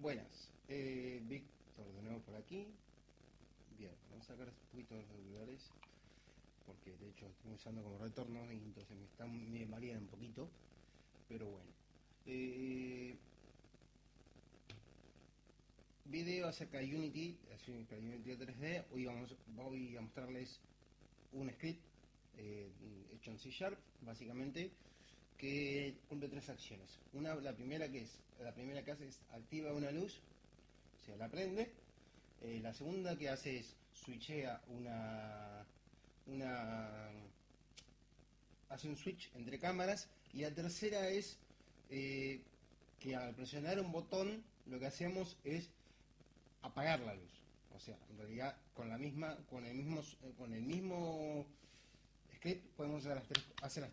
Buenas. Eh, Víctor de nuevo por aquí. Bien, vamos a sacar un poquito los auriculares. Porque de hecho estoy usando como retorno y entonces me, están, me marean un poquito. Pero bueno. Eh, video acerca de Unity, acerca de Unity 3D. Hoy vamos, voy a mostrarles un script eh, hecho en C Sharp, básicamente, que cumple tres acciones. Una, la primera que es, la primera que hace es activa una luz, o sea, la prende. Eh, la segunda que hace es switchea una, una, hace un switch entre cámaras. Y la tercera es eh, que al presionar un botón lo que hacemos es apagar la luz. O sea, en realidad con la misma, con el mismo, con el mismo script podemos hacer las tres,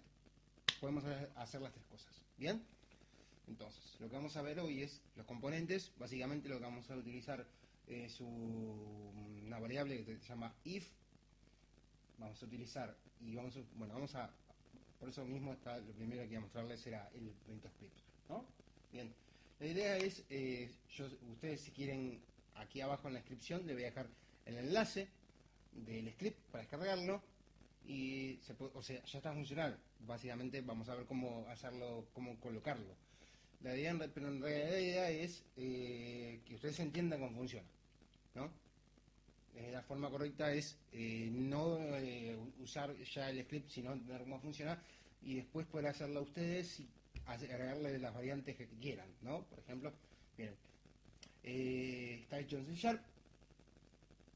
podemos hacer las tres cosas. ¿Bien? Entonces, lo que vamos a ver hoy es los componentes. Básicamente lo que vamos a utilizar es una variable que se llama if. Vamos a utilizar y vamos a, bueno, vamos a, por eso mismo está, lo primero que voy a mostrarles será el script, ¿no? Bien, la idea es, eh, yo, ustedes si quieren, aquí abajo en la descripción le voy a dejar el enlace del script para descargarlo y se o sea, ya está funcional. Básicamente vamos a ver cómo hacerlo, cómo colocarlo. La idea, pero en realidad es eh, que ustedes entiendan cómo funciona, ¿no? Eh, la forma correcta es eh, no usar ya el script, sino ver cómo funciona y después poder hacerlo ustedes y agregarle las variantes que quieran, ¿no? Por ejemplo, miren, está hecho en C Sharp.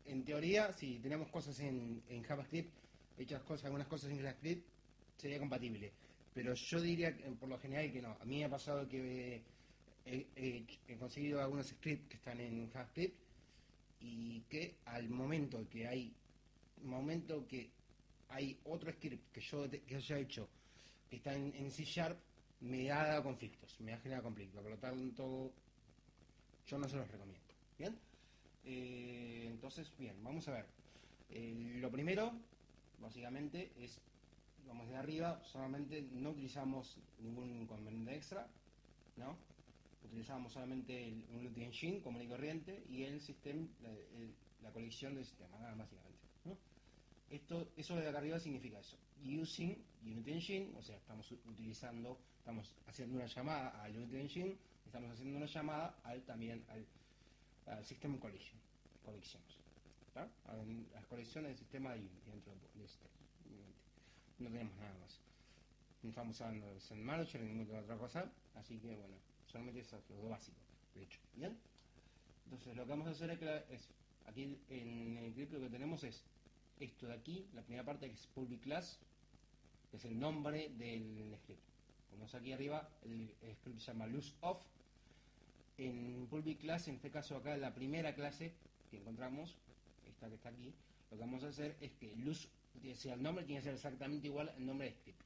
En teoría, si tenemos cosas en, en JavaScript, hechas cosas, algunas cosas en JavaScript, sería compatible. Pero yo diría por lo general que no. A mí me ha pasado que he, conseguido algunos scripts que están en JavaScript y que al momento que hay momento que hay otro script que yo que haya hecho que está en, C Sharp me ha dado conflictos, me ha generado conflictos, por lo tanto yo no se los recomiendo. ¿Bien? Eh, entonces, bien, vamos a ver. Eh, lo primero básicamente es, vamos de arriba, solamente no utilizamos ningún componente extra, ¿no? Utilizamos solamente el, un Unity Engine común y corriente y el sistema, la, colección del sistema, nada básicamente. ¿no? Esto, eso de acá arriba significa eso. Using Unity Engine, o sea, estamos utilizando, estamos haciendo una llamada al Unity Engine, estamos haciendo una llamada al también al, al System Collection, Collections las colecciones del sistema Unity dentro de este. No tenemos nada más. No estamos usando Send Manager ni ninguna otra cosa, así que bueno, solamente eso es lo básico, de hecho. ¿Bien? Entonces lo que vamos a hacer es, es aquí en el clip lo que tenemos es esto de aquí, la primera parte que es public class, que es el nombre del script. Como aquí arriba, el, script se llama lose off. En public class, en este caso acá, la primera clase que encontramos que está aquí, lo que vamos a hacer es que luz, sea el nombre tiene que ser exactamente igual al nombre de script.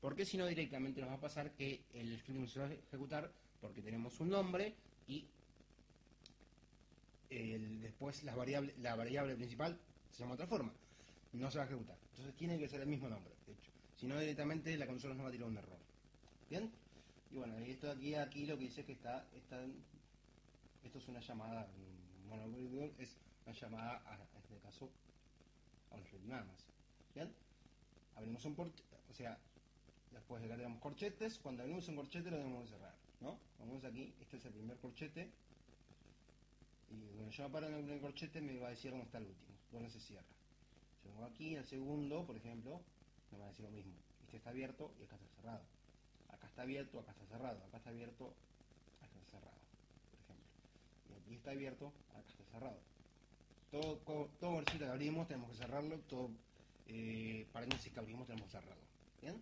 Porque si no directamente nos va a pasar que el script no se va a ejecutar porque tenemos un nombre y después la variable, la variable principal se llama de otra forma. No se va a ejecutar. Entonces tiene que ser el mismo nombre, de hecho. Si no directamente la consola nos va a tirar un error. ¿Bien? Y bueno, esto aquí, aquí lo que dice que está, está esto es una llamada, bueno, es una llamada, a, en este caso, a un nada más. ¿Bien? Abrimos un corchete, o sea, después de que tenemos corchetes, cuando abrimos un corchete lo debemos cerrar, ¿no? Vamos aquí, este es el primer corchete, y cuando yo paro en el primer corchete me va a decir dónde está el último, dónde se cierra. Si vengo aquí, el segundo, por ejemplo, me va a decir lo mismo. Este está abierto y acá está cerrado. Acá está abierto, acá está cerrado. Acá está abierto, acá está cerrado, por ejemplo. Y aquí está abierto, acá está cerrado. Todo, todo que abrimos tenemos que cerrarlo, todo eh, paréntesis que abrimos tenemos que cerrarlo. ¿Bien?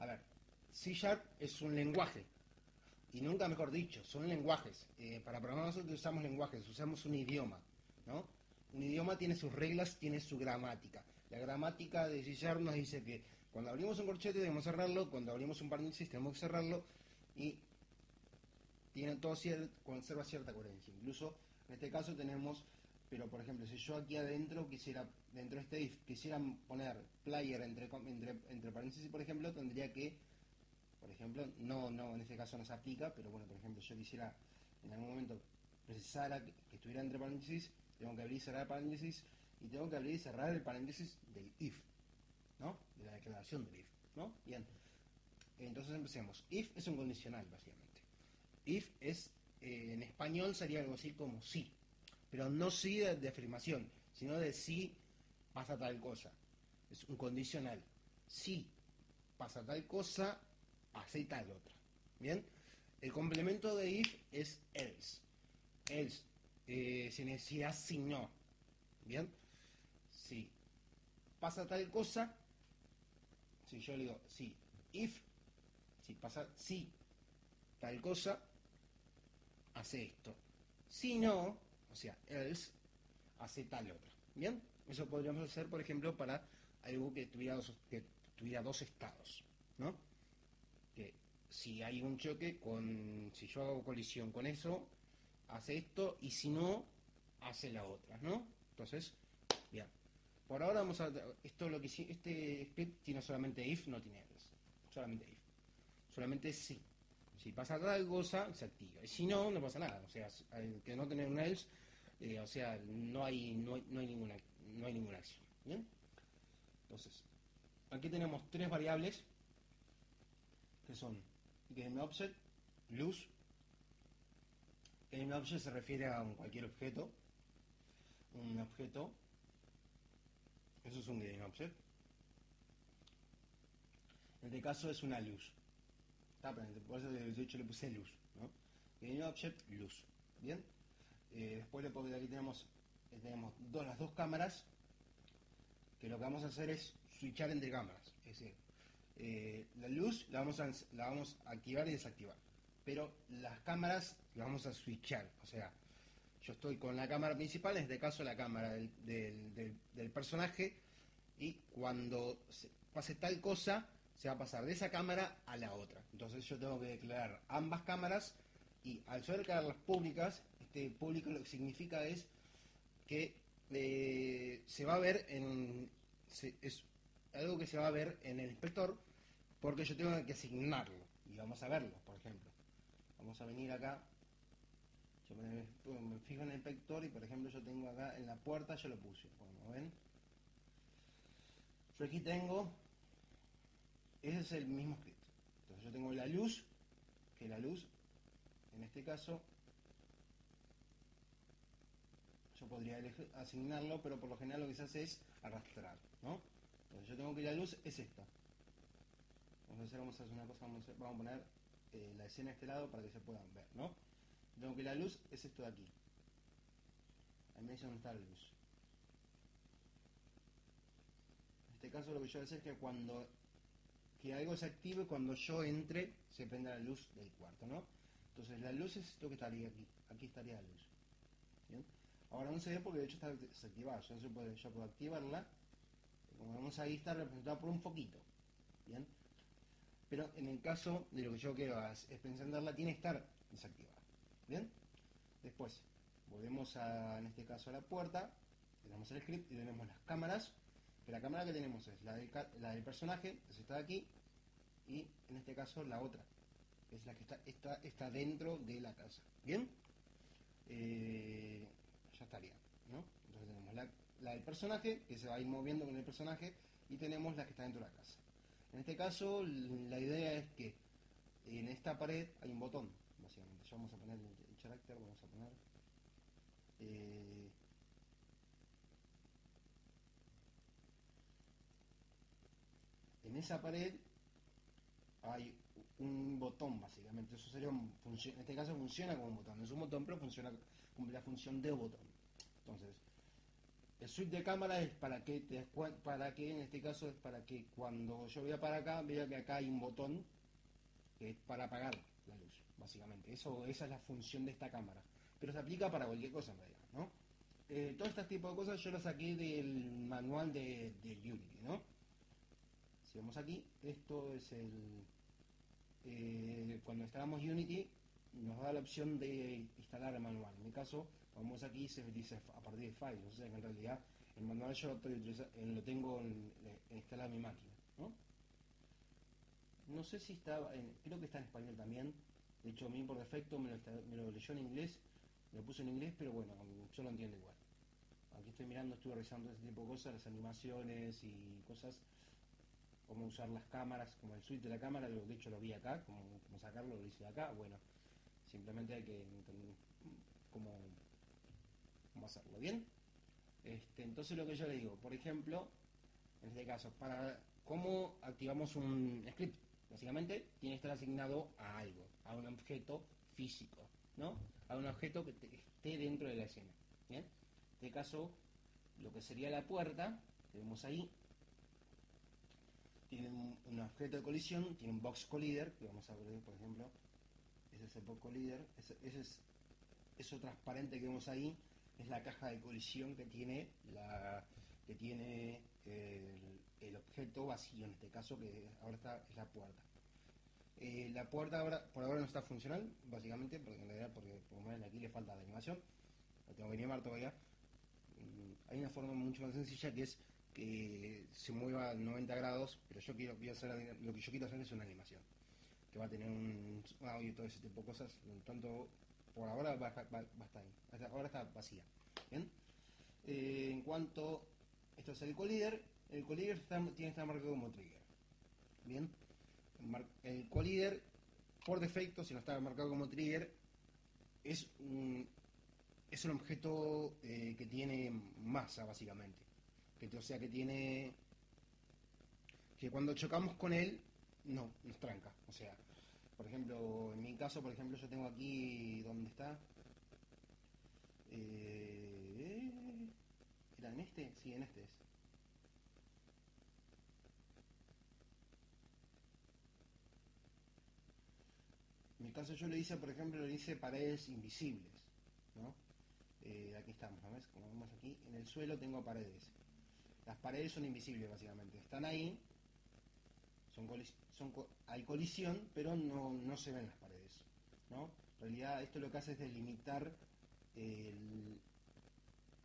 A ver, C Sharp es un lenguaje, y nunca mejor dicho, son lenguajes. Eh, para programar nosotros usamos lenguajes, usamos un idioma, ¿no? Un idioma tiene sus reglas, tiene su gramática. La gramática de C Sharp nos dice que cuando abrimos un corchete debemos cerrarlo, cuando abrimos un paréntesis tenemos que cerrarlo, y tiene todo conserva cierta coherencia. Incluso en este caso tenemos, pero por ejemplo, si yo aquí adentro quisiera, dentro de este if, quisiera poner player entre, entre, entre paréntesis, por ejemplo, tendría que Por ejemplo, no, no, en este caso no se aplica, pero bueno, por ejemplo, yo quisiera en algún momento precisara que, que estuviera entre paréntesis, tengo que abrir y cerrar paréntesis, y tengo que abrir y cerrar el paréntesis del if, ¿no? De la declaración del if, ¿no? Bien. Entonces empecemos. If es un condicional, básicamente. If es, eh, en español sería algo así como sí, pero no sí de, afirmación, sino de sí pasa tal cosa. Es un condicional. Si pasa tal cosa, hace tal otra. ¿Bien? El complemento de if es else. Else eh, se necesita si no. ¿Bien? Si pasa tal cosa, si yo le digo si if, si pasa si tal cosa, hace esto. Si no, o sea, else, hace tal otra. ¿Bien? Eso podríamos hacer, por ejemplo, para algo que tuviera dos, que tuviera dos estados, ¿no? Que si hay un choque con, si yo hago colisión con eso, hace esto, y si no, hace la otra, ¿no? Entonces, bien. Por ahora vamos a, esto lo que este script tiene solamente if, no tiene else, solamente if, solamente si. Si pasa tal cosa, se activa. Y si no, no pasa nada. O sea, al que no tener un else, eh, o sea, no hay, no no hay ninguna no hay ninguna acción. ¿bien? Entonces, aquí tenemos tres variables que son GameObject, luz. GameObject se refiere a cualquier objeto. Un objeto. Eso es un GameObject. En este caso es una luz. Está por eso de hecho le puse luz. ¿no? GameObject, luz. Bien. Eh, después de aquí tenemos tenemos dos, las dos cámaras, que lo que vamos a hacer es switchar entre cámaras. Es decir, eh, la luz la vamos, a, la vamos a activar y desactivar. Pero las cámaras las vamos a switchar. O sea, yo estoy con la cámara principal, en este caso la cámara del, del, del, personaje, y cuando pase tal cosa, se va a pasar de esa cámara a la otra. Entonces yo tengo que declarar ambas cámaras y al yo declararlas públicas, este público lo que significa es que eh, se va a ver en... es algo que se va a ver en el inspector porque yo tengo que asignarlo y vamos a verlo, por ejemplo. Vamos a venir acá, yo me, fijo en el inspector y por ejemplo yo tengo acá en la puerta, yo lo puse, como ven. Yo aquí tengo, ese es el mismo script. Entonces yo tengo la luz, que la luz, en este caso, yo podría asignarlo, pero por lo general lo que se hace es arrastrar, ¿no? Entonces yo tengo que la luz es esta. Vamos a hacer, vamos a hacer una cosa, vamos a, poner eh, la escena a este lado para que se puedan ver, ¿no? Tengo que la luz es esto de aquí. Ahí me dice dónde está la luz. En este caso lo que yo voy a hacer es que cuando que algo se active cuando yo entre se prenda la luz del cuarto, ¿no? Entonces la luz es esto que estaría aquí. Aquí estaría la luz. ¿Bien? Ahora no se ve porque de hecho está desactivada, ya, se puede, ya puedo activarla. Como vemos ahí está representada por un foquito. Bien. Pero en el caso de lo que yo quiero es, encenderla, tiene que estar desactivada. Bien. Después, volvemos a, en este caso a la puerta, tenemos el script y tenemos las cámaras. Que la cámara que tenemos es la del, la del personaje, que está aquí, y en este caso la otra, que es la que está, está, está dentro de la casa. Bien. Eh, ya estaría, ¿no? Entonces tenemos la, del personaje, que se va a ir moviendo con el personaje, y tenemos la que está dentro de la casa. En este caso, la idea es que en esta pared hay un botón, básicamente. Ya vamos a poner el, carácter, vamos a poner... Eh, en esa pared hay un botón básicamente eso sería un, en este caso funciona como un botón es un botón pero funciona la función de botón. Entonces, el switch de cámara es para que te para que en este caso es para que cuando yo vea para acá, vea que acá hay un botón que es para apagar la luz, básicamente. Eso, esa es la función de esta cámara. Pero se aplica para cualquier cosa en realidad, ¿no? Eh, todo este tipo de cosas yo las saqué del manual de, Unity, ¿no? Si vamos aquí, esto es el... Eh, cuando instalamos Unity, nos da la opción de instalar el manual. En mi caso, vamos aquí y se dice a partir de files, o sea que en realidad el manual yo lo, tengo en, instalado en mi máquina. no sé si está, en- creo que está en español también. De hecho, a mí por defecto me lo, me lo leyó en inglés, me lo puso en inglés, pero bueno, yo lo entiendo igual. Aquí estoy mirando, estuve revisando ese tipo de cosas, las animaciones y cosas, cómo usar las cámaras, como el suite de la cámara, de hecho lo vi acá, cómo, sacarlo, lo hice acá, bueno, simplemente hay que entender cómo, hacerlo, ¿bien? Este, entonces lo que yo le digo, por ejemplo, en este caso, para cómo activamos un script, básicamente tiene que estar asignado a algo, a un objeto físico, ¿no? A un objeto que esté dentro de la escena, ¿bien? En este caso, lo que sería la puerta, que vemos ahí, tiene un, un objeto de colisión, tiene un box collider, que vamos a ver, por ejemplo, ese es el box collider, ese, ese es eso transparente que vemos ahí, es la caja de colisión que tiene la que tiene el, el objeto vacío en este caso que ahora está es la puerta. Eh, la puerta ahora por ahora no está funcional básicamente porque en realidad porque por lo menos aquí le falta de animación. La tengo que animar todavía. Mm, hay una forma mucho más sencilla que es que se mueva a 90 grados pero yo quiero voy a hacer lo que yo quiero hacer es una animación que va a tener un audio y todo ese tipo de cosas tanto por ahora va, va- a estar ahí. Ahora está vacía. ¿bien? Eh, en cuanto, esto es el collider, el collider está- tiene que estar marcado como trigger. Bien, el collider, por defecto, si no está marcado como trigger, es un, es un objeto eh, que tiene masa, básicamente. Que, o sea, que tiene. que cuando chocamos con él, no, nos tranca. O sea, por ejemplo, en mi caso, por ejemplo, yo tengo aquí, ¿dónde está? Eh, ¿Era en este? Sí, en este es. En mi caso yo le hice, por ejemplo, le hice paredes invisibles, ¿no? Eh, aquí estamos, ¿no ves? Como vemos aquí, en el suelo tengo paredes. Las paredes son invisibles, básicamente. Están ahí, son, hay colisión, pero no, no se ven las paredes, ¿no? En realidad esto lo que hace es delimitar el,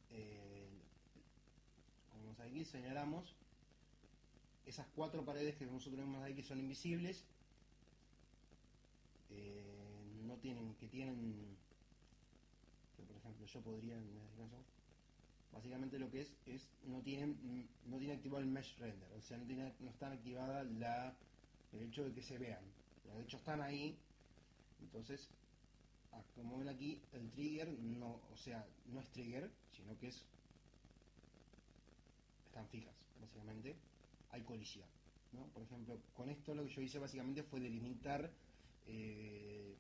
el- como aquí, señalamos esas cuatro paredes que nosotros vemos ahí que son invisibles, eh, no tienen, que tienen, que por ejemplo yo podría básicamente lo que es es no tienen no tiene activado el mesh render o sea no tiene no están activada la el hecho de que se vean. De hecho están ahí. Entonces como ven aquí el trigger no o sea no es trigger sino que es están fijas básicamente. Hay colisión ¿no? por ejemplo con esto lo que yo hice básicamente fue delimitar eh,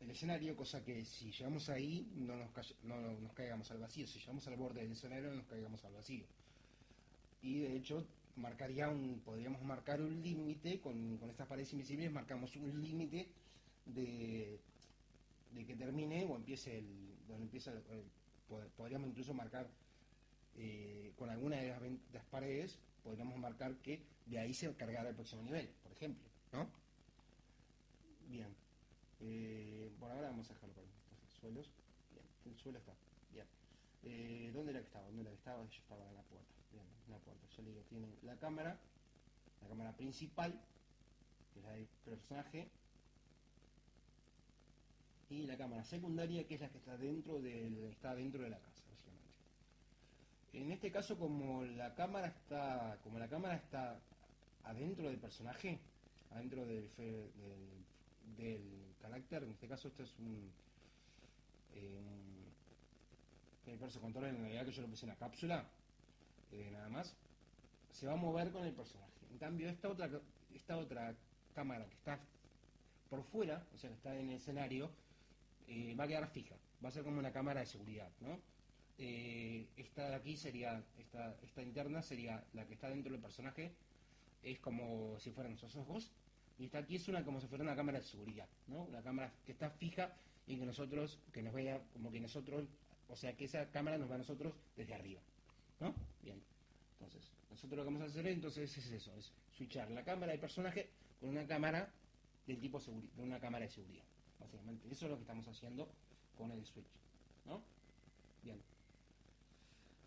el escenario, cosa que si llegamos ahí no nos, no no nos caigamos al vacío, si llegamos al borde del escenario no nos caigamos al vacío. Y de hecho marcaría un, podríamos marcar un límite con, con estas paredes invisibles, marcamos un límite de, de que termine o empiece el, donde empieza podríamos incluso marcar eh, con alguna de las, de las paredes, podríamos marcar que de ahí se cargará el próximo nivel, por ejemplo, ¿no? Bien. Eh, por ahora vamos a dejarlo ahí. Entonces, suelos. Bien. El suelo está. Bien. Eh, ¿Dónde era que estaba? ¿Dónde era que estaba? Yo estaba en la puerta. La puerta. Yo le digo, tiene la cámara, la cámara principal, que es la del personaje, y la cámara secundaria, que es la que está dentro del, está dentro de la casa, básicamente. En este caso, como la cámara está, como la cámara está adentro del personaje, adentro del, del, del carácter, en este caso esto es un, eh, el perso control en realidad que yo lo puse en la cápsula, eh, nada más, se va a mover con el personaje. En cambio, esta otra, esta otra cámara que está por fuera, o sea que está en el escenario, eh, va a quedar fija, va a ser como una cámara de seguridad, ¿no? Eh, esta de aquí sería, esta, esta interna sería la que está dentro del personaje, es como si fueran sus ojos, y esta aquí es una como si fuera una cámara de seguridad, ¿no? Una cámara que está fija y que nosotros, que nos vea como que nosotros, o sea que esa cámara nos ve a nosotros desde arriba, ¿no? Bien, entonces, nosotros lo que vamos a hacer entonces es eso, es switchar la cámara del personaje con una cámara del tipo seguri- de una cámara de seguridad, básicamente. Eso es lo que estamos haciendo con el switch, ¿no? Bien.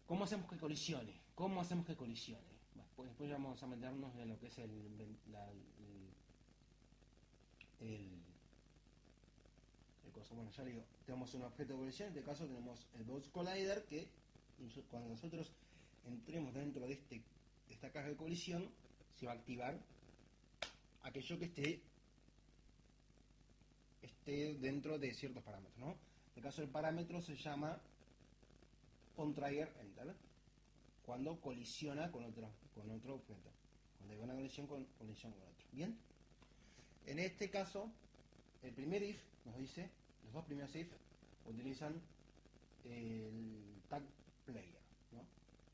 ¿Cómo hacemos que colisione? ¿Cómo hacemos que colisione? Bueno, pues después vamos a meternos en lo que es el, el, el, cosa. Bueno, ya le digo, tenemos un objeto de colisión, en este caso tenemos el Box Collider que cuando nosotros entremos dentro de, este, de esta caja de colisión se va a activar aquello que esté esté dentro de ciertos parámetros, ¿no? En este caso el parámetro se llama OnTrigger Enter cuando colisiona con otro, con otro objeto. Cuando hay una colisión con colisión con otro. Bien. En este caso, el primer if nos dice, los dos primeros if utilizan el tag player. ¿no?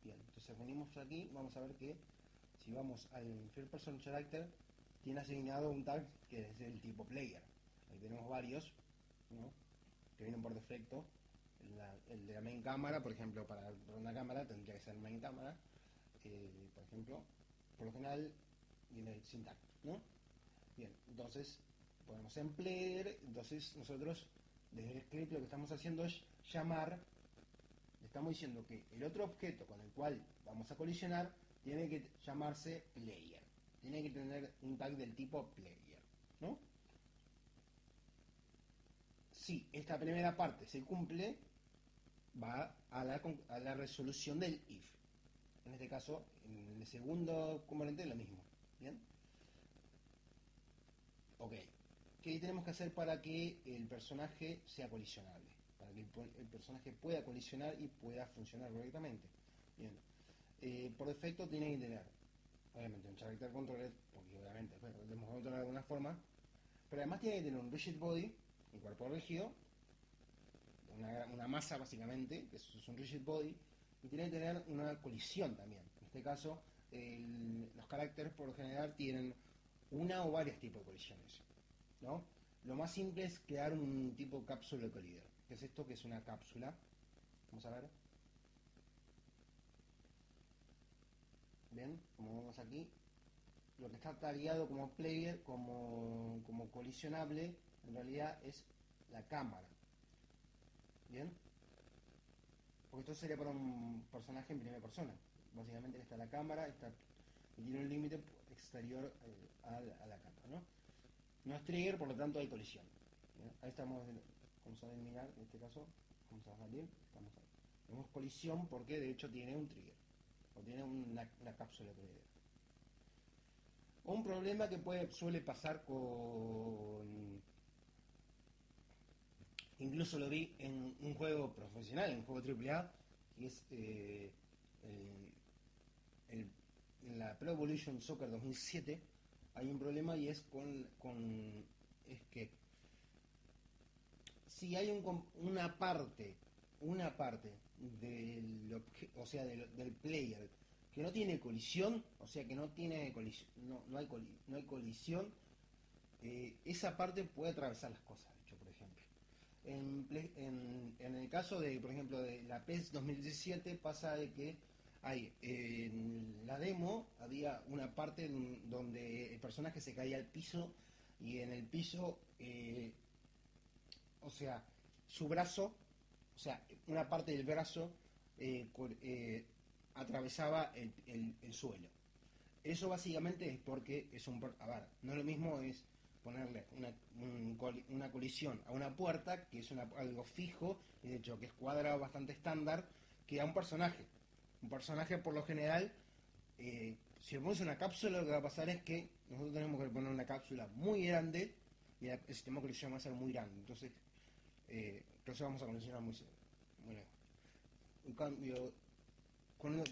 Bien, entonces venimos aquí, vamos a ver que si vamos al first person character, tiene asignado un tag que es el tipo player. Ahí tenemos varios, ¿no? que vienen por defecto. el de la main cámara, por ejemplo, para una cámara tendría que ser main cámara. Eh, por ejemplo, por lo general viene sin tag, ¿no? Bien, entonces ponemos en player, entonces nosotros desde el script lo que estamos haciendo es llamar estamos diciendo que el otro objeto con el cual vamos a colisionar tiene que llamarse player. Tiene que tener un tag del tipo player. ¿no? Si esta primera parte se cumple, va a la, a la resolución del if. En este caso, en el segundo componente lo mismo. ¿Bien? Ok. ¿Qué tenemos que hacer para que el personaje sea colisionable? el, personaje pueda colisionar y pueda funcionar correctamente. Bien. Eh, por defecto tiene que tener, obviamente, un character controller, porque obviamente bueno, lo podemos controlar de alguna forma, pero además tiene que tener un rigid body, un cuerpo rígido, una, masa básicamente, que es un rigid body, y tiene que tener una colisión también. En este caso, los caracteres por lo general tienen una o varios tipos de colisiones. ¿no? Lo más simple es crear un tipo cápsula de collider. ¿Qué es esto? Que es una cápsula. Vamos a ver. Bien, como vemos aquí, lo que está tagueado como player, como, como colisionable, en realidad es la cámara. Bien. Porque esto sería para un personaje en primera persona. Básicamente está la cámara está, tiene un límite exterior eh, a, la cámara. ¿no? no es trigger, por lo tanto hay colisión. Ahí estamos vamos a mirar, en este caso, vamos a salir, estamos ahí. Tenemos colisión porque de hecho tiene un trigger, o tiene una, cápsula de Un problema que puede, suele pasar con... Incluso lo vi en un juego profesional, en un juego AAA, que es eh, el, en la Pro Evolution Soccer 2007, hay un problema y es con, con es que si hay un, una parte, una parte del, o sea, del, player que no tiene colisión, o sea, que no tiene colisión, no, no, hay, no hay colisión, eh, esa parte puede atravesar las cosas, de hecho, por ejemplo. En, en, el caso de, por ejemplo, de la PES 2017 pasa de que hay, en la demo había una parte donde el personaje se caía al piso y en el piso eh, o sea, su brazo, o sea, una parte del brazo eh, eh, atravesaba el, suelo. Eso básicamente es porque es un... A ver, no lo mismo es ponerle una, colisión a una puerta, que es algo fijo, y de hecho que es cuadrado bastante estándar, que a un personaje. Un personaje por lo general, eh, si le pones una cápsula, lo que va a pasar es que nosotros tenemos que poner una cápsula muy grande y el sistema de colisión va a ser muy grande. Entonces, eh, entonces vamos a colisionar muy, muy lejos. En cambio,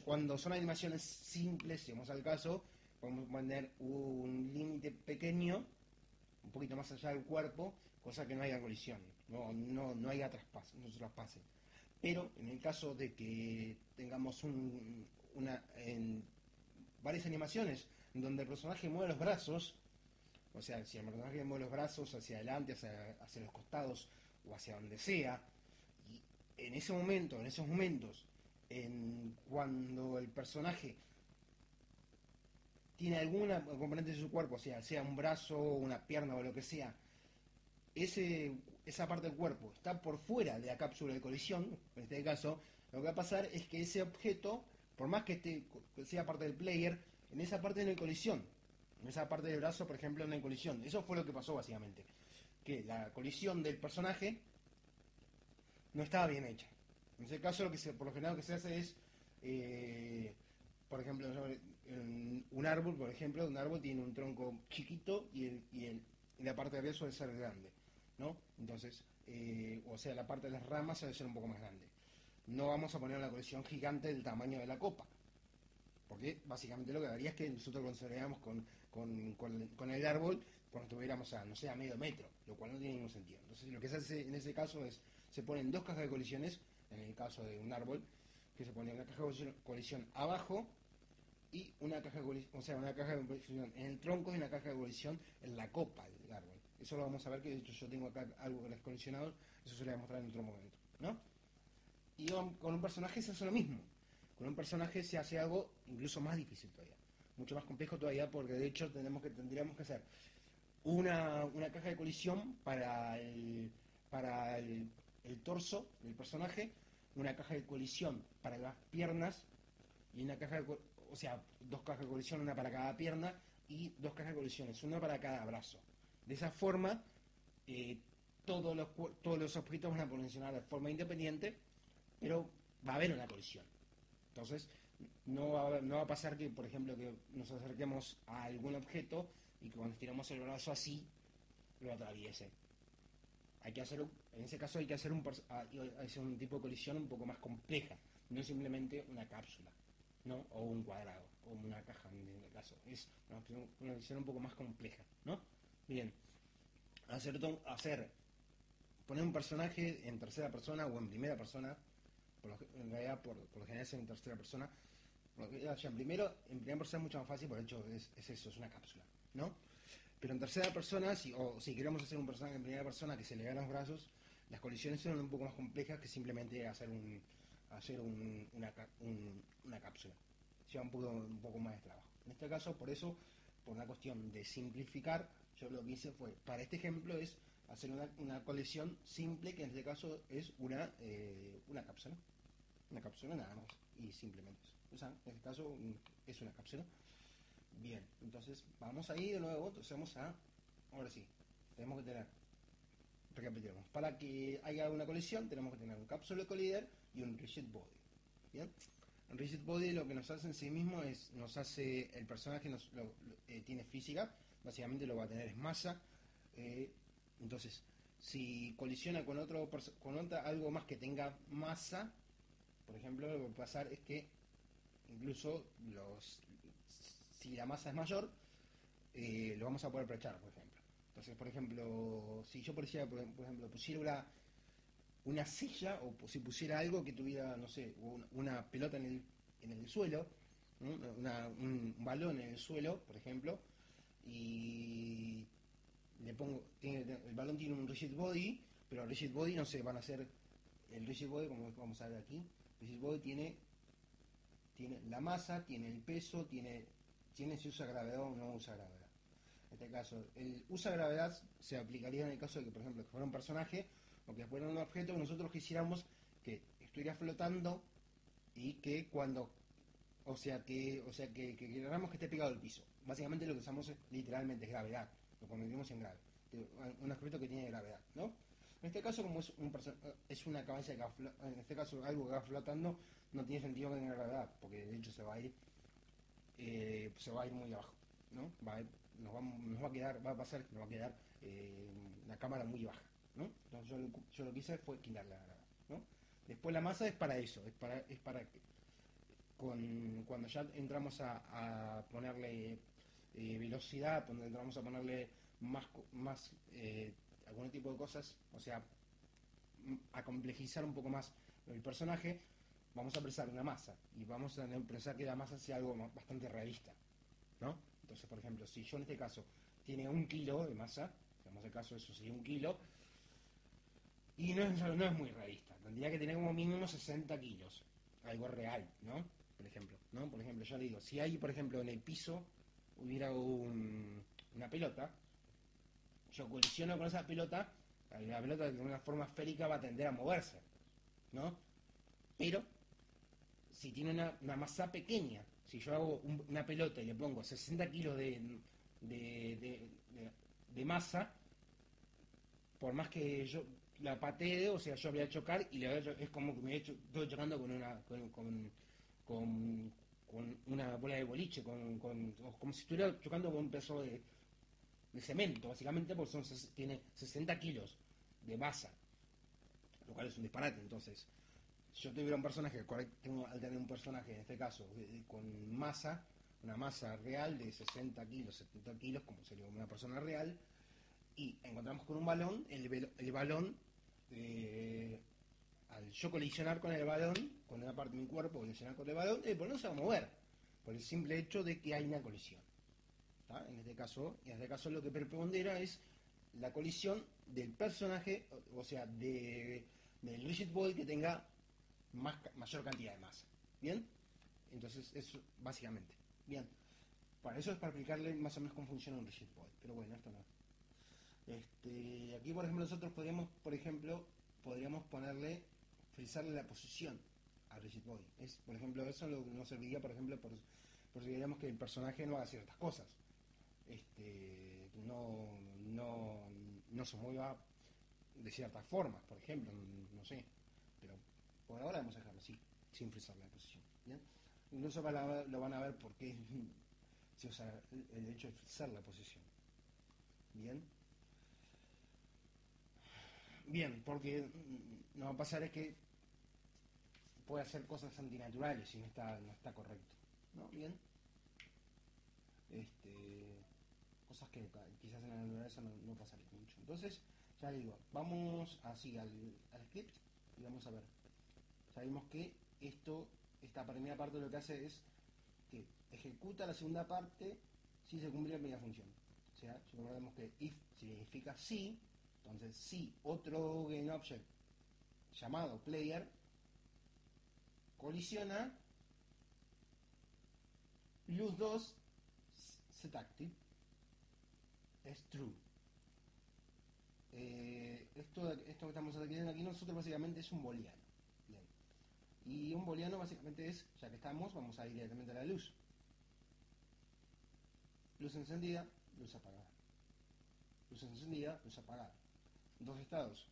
cuando, son animaciones simples, si vamos al caso, podemos poner un límite pequeño, un poquito más allá del cuerpo, cosa que no haya colisión, no, no, no haya traspaso, no se traspase. Pero en el caso de que tengamos una, varias animaciones donde el personaje mueve los brazos, o sea, si el personaje mueve los brazos hacia adelante, hacia, hacia los costados, o hacia donde sea, y en ese momento, en esos momentos, en cuando el personaje tiene alguna componente de su cuerpo, sea, sea un brazo, una pierna o lo que sea, ese, esa parte del cuerpo está por fuera de la cápsula de colisión, en este caso, lo que va a pasar es que ese objeto por más que esté, sea parte del player, en esa parte no hay colisión. En esa parte del brazo, por ejemplo, no hay colisión. Eso fue lo que pasó básicamente. Que la colisión del personaje no estaba bien hecha. En ese caso, lo que se, por lo general lo que se hace es, eh, por ejemplo, un árbol, por ejemplo, un árbol tiene un tronco chiquito y, el, y, el, la parte de arriba suele ser grande, ¿no? Entonces, eh, o sea, la parte de las ramas suele ser un poco más grande. No vamos a poner una colisión gigante del tamaño de la copa, porque básicamente lo que daría es que nosotros conserváramos con, con, con, el árbol cuando estuviéramos a, no sé, a medio metro, lo cual no tiene ningún sentido. Entonces, lo que se hace en ese caso es, se ponen dos cajas de colisiones, en el caso de un árbol, que se pone una caja de colisión abajo y una caja de colisión, o sea, una caja de colisión en el tronco y una caja de colisión en la copa del árbol. Eso lo vamos a ver, que de hecho yo tengo acá algo con los colisionados, eso se lo voy a mostrar en otro momento, ¿no? Y con un personaje se hace lo mismo. Con un personaje se hace algo incluso más difícil todavía, mucho más complejo todavía, porque de hecho tenemos que, tendríamos que hacer una, caja de colisión para el, para el, el torso del personaje, una caja de colisión para las piernas y una caja de, o sea, dos cajas de colisión, una para cada pierna y dos cajas de colisiones, una para cada brazo. De esa forma, eh, todos, los, todos los objetos van a funcionar de forma independiente, pero va a haber una colisión. Entonces, no va, no va a pasar que, por ejemplo, que nos acerquemos a algún objeto y que cuando estiramos el brazo así, lo atraviese. Hay que hacer, en ese caso hay que hacer un, hacer un tipo de colisión un poco más compleja, no simplemente una cápsula. ¿no? O un cuadrado, o una caja en el caso. Es una visión un poco más compleja, ¿no? Bien. Hacer, hacer, poner un personaje en tercera persona o en primera persona, por lo, en realidad por, lo general es en tercera persona, en primero, en primera persona es mucho más fácil, por hecho es, es eso, es una cápsula, ¿no? Pero en tercera persona, si, o si queremos hacer un personaje en primera persona que se le vean los brazos, las colisiones son un poco más complejas que simplemente hacer un, hacer una, una, cápsula. Lleva un poco, un poco más de trabajo. En este caso, por eso, por una cuestión de simplificar, yo lo que hice fue, para este ejemplo, es hacer una, colección simple, que en este caso es una, eh, una cápsula. Una cápsula nada más, y simplemente O sea, en este caso es una cápsula. Bien, entonces vamos ahí de nuevo, entonces a, ahora sí, tenemos que tener, recapitulamos, para que haya una colisión tenemos que tener un cápsula collider y un rigid body. ¿Bien? Un rigid body lo que nos hace en sí mismo es, nos hace, el personaje nos, eh, tiene física, básicamente lo va a tener es masa, eh, entonces si colisiona con otro con otra, algo más que tenga masa, por ejemplo, lo que va a pasar es que incluso los si la masa es mayor, eh, lo vamos a poder aprovechar, por ejemplo. Entonces, por ejemplo, si yo por, ejemplo, pusiera una, una silla o si pusiera algo que tuviera, no sé, una, pelota en el, en el suelo, un balón en el suelo, por ejemplo, y le pongo, el balón tiene un rigid body, pero el rigid body no sé, van a ser, el rigid body, como vamos a ver aquí, body tiene, tiene la masa, tiene el peso, tiene, tiene si usa gravedad o no usa gravedad. En este caso, el usa gravedad se aplicaría en el caso de que, por ejemplo, que fuera un personaje o que fuera un objeto que nosotros quisiéramos que estuviera flotando y que cuando o sea que o sea que, que que esté pegado al piso. Básicamente lo que usamos es, literalmente es gravedad lo convertimos en grave. Un objeto que tiene gravedad no en este caso como es un es una cabeza que en este caso algo que va flotando no tiene sentido que tenga gravedad porque de hecho se va a ir eh, se va a ir muy abajo no nos, va, a quedar va a pasar nos va a quedar eh, la cámara muy baja entonces yo lo, yo lo que hice fue quitarle la ¿no? Después la masa es para eso, es para, es para que con, cuando ya entramos a, ponerle eh, velocidad, cuando entramos a ponerle más, más eh, algún tipo de cosas, o sea, a complejizar un poco más el personaje, vamos a presar una masa y vamos a pensar que la masa sea algo bastante realista, ¿no? Entonces, por ejemplo, si yo en este caso tiene un kilo de masa, en el caso eso sería un kilo, y no es, no es muy realista. Tendría que tener como mínimo 60 kilos. Algo real, ¿no? Por ejemplo, ¿no? Por ejemplo, yo le digo, si hay, por ejemplo, en el piso hubiera una pelota, yo colisiono con esa pelota, la pelota de una forma esférica va a tender a moverse, ¿no? Pero si tiene una, una masa pequeña, si yo hago un- una pelota y le pongo 60 kilos de, de, masa, por más que yo la patee, o sea, yo voy a chocar y le voy a cho- es como que me he hecho, estoy chocando con una con, con, con- con una bola de boliche, con, con- como si estuviera chocando con un peso de, de cemento, básicamente, porque son, tiene 60 kilos de masa, lo cual es un disparate. Entonces, si yo tuviera un personaje, tengo al tener un personaje, en este caso, con masa, una masa real de 60 kilos, 70 kilos, como sería una persona real, y encontramos con un balón, el, el balón, eh, al yo colisionar con el balón, con una parte de mi cuerpo colisionar con el balón, el balón se va a mover, por el simple hecho de que hay una colisión. ¿tá? En este caso, en este caso lo que prepondera es la colisión del personaje, o, sea, de, del rigid body que tenga mayor cantidad de masa. ¿Bien? Entonces, eso básicamente. Bien. Para eso es para explicarle más o menos cómo funciona un rigid body. Pero bueno, esto no. Este, aquí, por ejemplo, nosotros podríamos, por ejemplo, podríamos ponerle, frisarle la posición al rigid body. Es, por ejemplo, eso lo- nos serviría, por ejemplo, por, por si queríamos que el personaje no haga ciertas cosas. Este, no, no, no se mueva de ciertas formas, por ejemplo, no sé. Pero por ahora vamos a dejarlo así, sin frisar la posición. ¿bien? Incluso a ver- lo van a ver por qué se usa el, hecho de frisar la posición. Bien. Bien, porque mm, no va a pasar es que puede hacer cosas antinaturales y no está, no está correcto. ¿No? Bien. Este, cosas que quizás en la naturaleza no, no pasaría mucho. Entonces, ya digo, vamos así al, script y vamos a ver. Sabemos que esto, esta primera parte lo que hace es que ejecuta la segunda parte si se cumple la primera función. O sea, recordemos que if significa sí, entonces si otro GameObject llamado player colisiona, luz 2 set active es true. Eh, esto, esto que estamos haciendo aquí nosotros básicamente es un booleano. Y un booleano básicamente es, ya que estamos, vamos a ir directamente a la luz. Luz encendida, luz apagada. Luz encendida, luz apagada. Dos estados.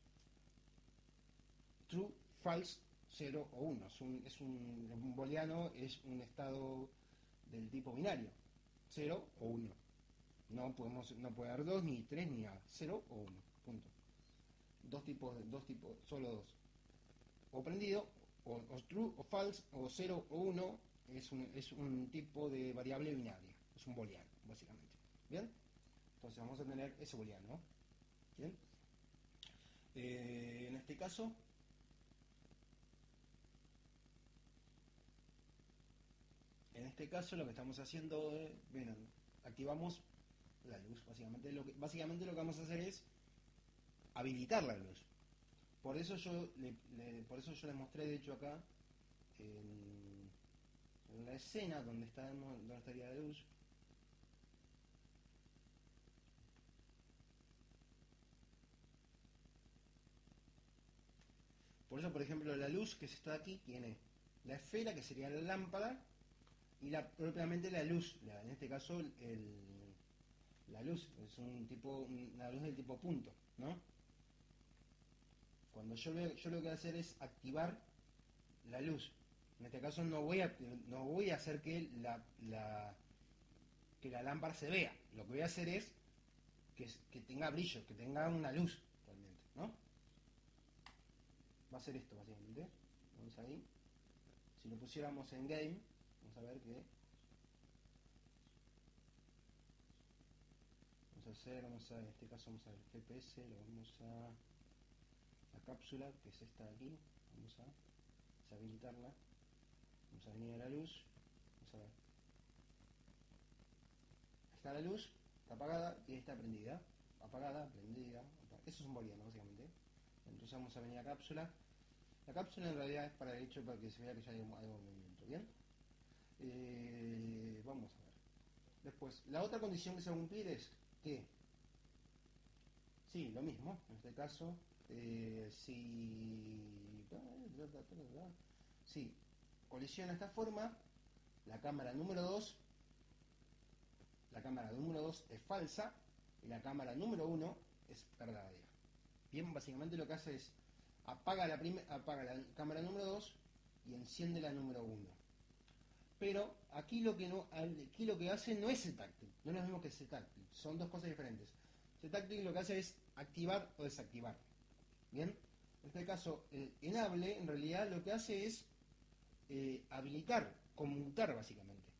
True, false, 0 o 1. Es un, es un, un booleano es un estado del tipo binario. 0 o 1. No podemos, no puede haber 2, ni 3, ni nada. 0 o 1. Punto. Dos tipos, dos tipos, solo dos. O prendido, o, o true, o false, o 0 o 1 es un, es un tipo de variable binaria. Es un booleano, básicamente. ¿Bien? Entonces vamos a tener ese booleano. ¿Bien? Eh, en este caso, en este caso lo que estamos haciendo es, bueno, activamos la luz, básicamente lo que, básicamente lo que vamos a hacer es habilitar la luz. Por eso yo por eso yo les mostré de hecho acá en, la escena donde estamos, donde estaría la luz. Por eso, por ejemplo, la luz que está aquí tiene la esfera, que sería la lámpara, y la, propiamente la luz, la- en este caso el- la luz, es un tipo, una luz del tipo punto, ¿no? Cuando yo, yo lo que voy a hacer es activar la luz. En este caso no voy a, no voy a hacer que la, la- que la lámpara se vea. Lo que voy a hacer es que, que tenga brillo, que tenga una luz realmente, ¿no? Va a ser esto básicamente. Vamos ahí. Si lo pusiéramos en game, vamos a ver que vamos a hacer, vamos a, en este caso vamos a ver FPS, lo vamos a la cápsula, que es esta de aquí, vamos a deshabilitarla, vamos a venir a la luz, vamos a ver. Está la luz, está apagada y está prendida. Apagada, prendida, apa- eso es un booleano básicamente. Entonces vamos a venir a cápsula. La cápsula en realidad es para el hecho para que se vea que ya hay de movimiento, ¿bien? Eh, vamos a ver. Después, la otra condición que se va a cumplir es que, sí, lo mismo, en este caso, eh, si, sí, colisiona esta forma, la cámara número 2, la cámara número 2 es falsa y la cámara número 1 es verdadera. Bien, básicamente lo que hace es apaga la, apaga la cámara número 2 y enciende la número 1. Pero aquí lo que hace no es táctil, no es lo mismo que táctil, son dos cosas diferentes. táctil lo que hace es activar o desactivar. Bien, en este caso el enable en realidad lo que hace es eh, habilitar, conmutar básicamente.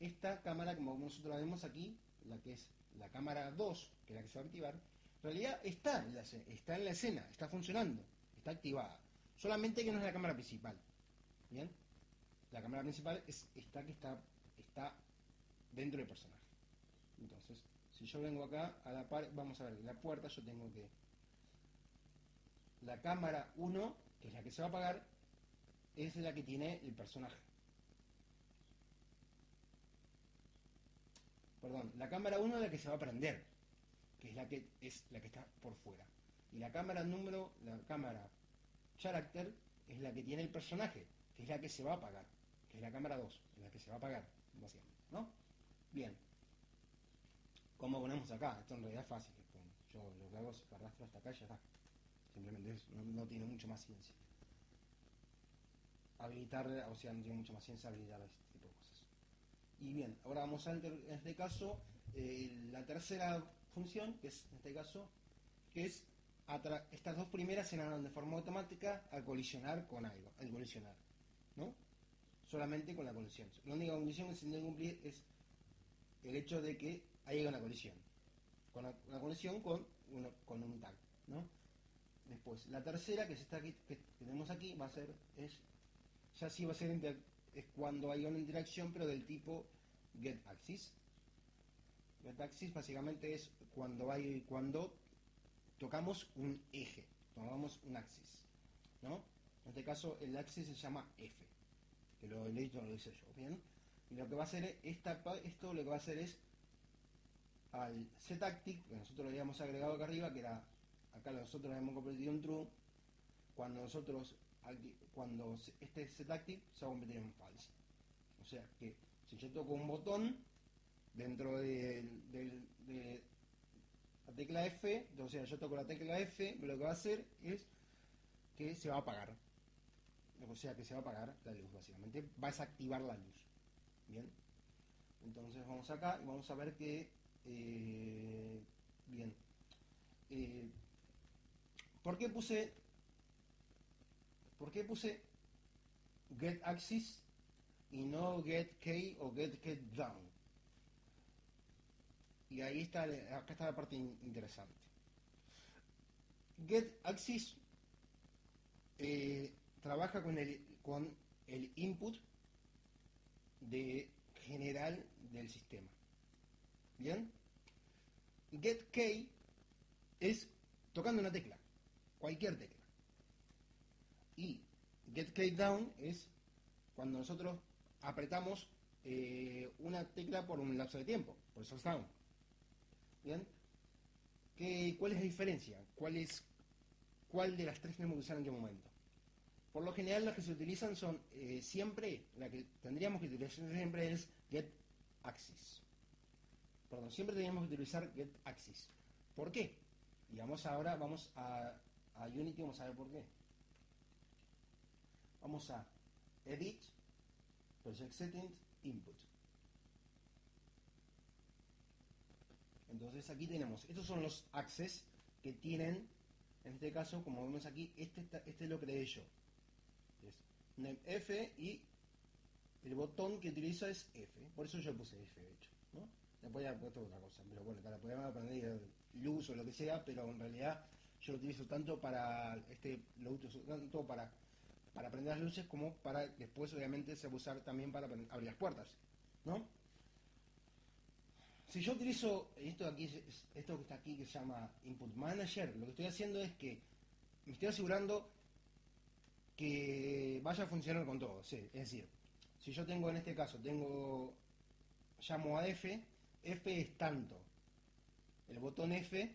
Esta cámara, como nosotros la vemos aquí, la que es la cámara 2, que es la que se va a activar, en realidad está en la, está en la escena, está funcionando, está activada. Solamente que no es la cámara principal. ¿Bien? La cámara principal es esta que está, está dentro del personaje. Entonces, si yo vengo acá a la par, vamos a ver, la puerta yo tengo que la cámara 1, que es la que se va a apagar, es la que tiene el personaje. Perdón, la cámara 1 es la que se va a prender, que es la que es la que está por fuera. Y la cámara número, la cámara character es la que tiene el personaje, que es la que se va a apagar, que es la cámara 2, es la que se va a apagar, básicamente, ¿no? Bien. ¿Cómo ponemos acá? Esto en realidad es fácil. Yo lo que hago es arrastro hasta acá y ya está. Simplemente eso, no, tiene mucho más ciencia. Habilitar, o sea, no tiene mucho más ciencia habilitar este tipo de cosas. Y bien, ahora vamos a en este caso eh, la tercera función, que es en este caso, que es estas dos primeras se dan de forma automática al colisionar con algo, al colisionar, ¿no? Solamente con la colisión. La única condición que se debe cumplir es el hecho de que haya una colisión. Con una, colisión con, un tag, ¿no? Después, la tercera, que, está aquí, que tenemos aquí, va a ser, es, ya sí va a ser, es cuando hay una interacción, pero del tipo getAxis. GetAxis básicamente es cuando hay, cuando tocamos un eje, tomamos un axis, ¿no? En este caso el axis se llama F, que lo he lo hice yo, ¿bien? Y lo que va a hacer esta, esto lo que va a hacer es al setActic, que nosotros lo habíamos agregado acá arriba, que era acá nosotros hemos convertido en true, cuando nosotros, cuando este setActive se va a convertir en false. O sea que si yo toco un botón dentro de, la tecla F, o sea, yo toco la tecla F, lo que va a hacer es que se va a apagar. O sea, que se va a apagar la luz, básicamente. Va a desactivar la luz. Bien. Entonces vamos acá y vamos a ver que... Eh, bien. Eh, ¿Por qué puse ¿Por qué puse get axis y no get key o get get down? Y ahí está, acá está la parte interesante. Get axis eh, trabaja con el, con el input de general del sistema. ¿Bien? Get key es tocando una tecla cualquier tecla. Y down es cuando nosotros apretamos eh, una tecla por un lapso de tiempo, por eso es down. ¿Bien? ¿Qué, ¿Cuál es la diferencia? ¿Cuál, es, ¿Cuál de las tres tenemos que usar en qué momento? Por lo general las que se utilizan son eh, siempre, la que tendríamos que utilizar siempre es get axis. Perdón, siempre tendríamos que utilizar get axis. ¿Por qué? Y vamos ahora, vamos a a Unity, vamos a ver por qué. Vamos a Edit, Project Settings, Input. Entonces aquí tenemos, estos son los access que tienen, en este caso, como vemos aquí, este, este lo creé yo. F y el botón que utilizo es F. Por eso yo puse F, de hecho. ¿no? Después ya he puesto otra cosa, pero bueno, para poder aprender luz o lo que sea, pero en realidad yo lo utilizo tanto para este lo utilizo tanto para para prender las luces como para después obviamente se va usar también para abrir las puertas ¿no? si yo utilizo esto aquí esto que está aquí que se llama input manager lo que estoy haciendo es que me estoy asegurando que vaya a funcionar con todo es decir si yo tengo en este caso tengo llamo a F F es tanto el botón F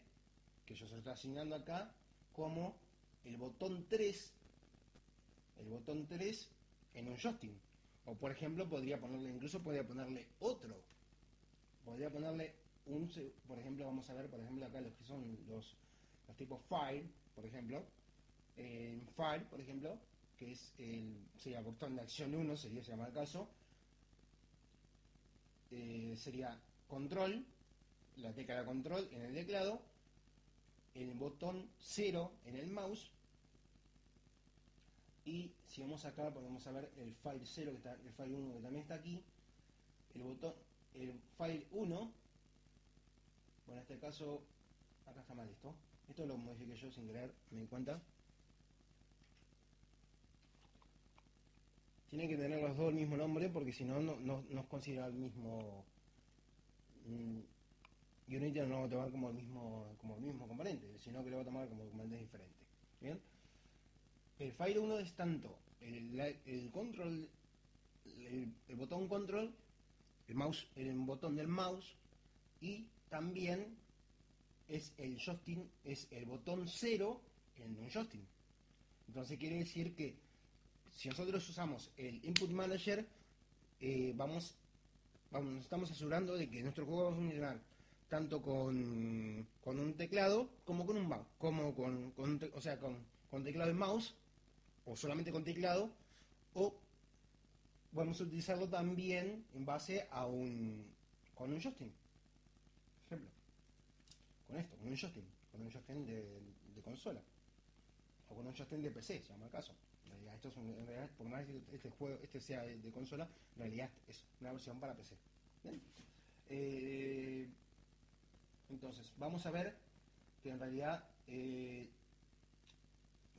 que yo se lo estoy asignando acá como el botón 3, el botón 3 en un joystick. O por ejemplo, podría ponerle, incluso podría ponerle otro. Podría ponerle un, por ejemplo, vamos a ver, por ejemplo, acá los que son los, los tipos file, por ejemplo. En file, por ejemplo, que es el, sería botón de acción 1, sería se llama el caso. Eh, sería control, la tecla de control en el teclado, el botón 0 en el mouse y si vamos acá podemos ver el file 0 que está, el file 1 que también está aquí el botón el file 1 bueno en este caso acá está mal esto esto lo modifiqué yo sin querer me di cuenta tiene que tener los dos el mismo nombre porque si no no, no, es considerado el mismo mm, Unity no lo va a tomar como el mismo como el mismo componente sino que lo va a tomar como componentes diferentes bien el Fire 1 es tanto el, control, el, botón control, el mouse, el botón del mouse y también es el joystick, es el botón 0 en un joystick. Entonces quiere decir que si nosotros usamos el Input Manager, eh, vamos, vamos, nos estamos asegurando de que nuestro juego va a funcionar tanto con, un teclado como con un mouse, como con, o sea, con, con teclado y mouse o solamente con teclado, o vamos a utilizarlo también en base a un con un joystick. Por ejemplo, con esto, con un joystick, con un joystick de, consola, o con un joystick de PC, se llama el caso. Esto es en realidad, por más que este juego este sea de, consola, en realidad es una versión para PC. Eh, entonces, vamos a ver que en realidad eh,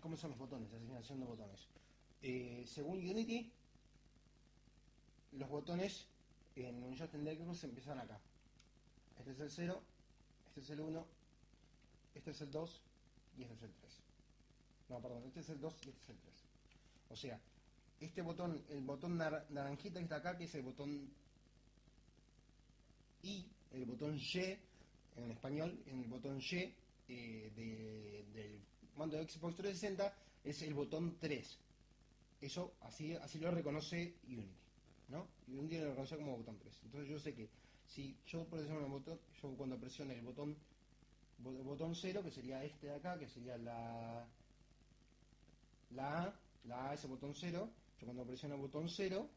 ¿Cómo son los botones? La asignación de botones. Eh, según Unity, los botones en un joystick de se empiezan acá. Este es el 0, este es el 1, este es el 2 y este es el 3. No, perdón, este es el 2 y este es el 3. O sea, este botón, el botón naranjita que está acá, que es el botón I, el botón Y en español, en el botón Y eh, del mando de Xbox 360 es el botón 3. Eso así, así lo reconoce Unity. ¿no? Unity lo reconoce como botón 3. Entonces yo sé que si yo presiono el botón, yo cuando presione el botón botón 0, que sería este de acá, que sería la la A, la A es el botón 0, yo cuando presiono el botón 0